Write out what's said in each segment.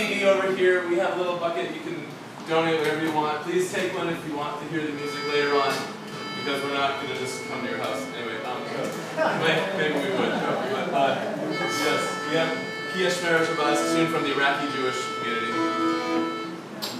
CD over here. We have a little bucket. You can donate whatever you want. Please take one if you want to hear the music later on, because we're not going to just come to your house. Anyway, um, maybe, maybe we would. But uh, yes, we have Kia Shmer tune from the Iraqi Jewish community.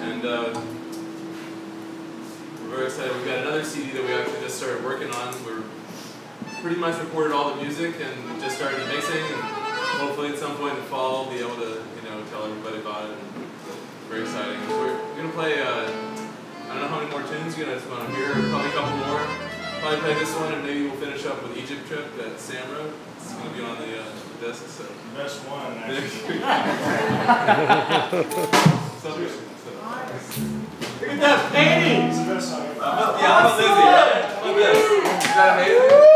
And uh, we're very excited. We've got another CD that we actually just started working on. We're pretty much recorded all the music and just started mixing. And hopefully at some point in the fall, we'll be able to, you know, tell everybody about it. Very exciting. We're gonna play. Uh, I don't know how many more tunes you're gonna want to hear. Probably a couple more. Probably play this one, and maybe we'll finish up with Egypt Trip at Samra. It's gonna be on the, uh, the disc. So. Best one, actually. so, Look at that painting! It's the best song. Uh, yeah, how about Lizzie? How about this? Is that amazing?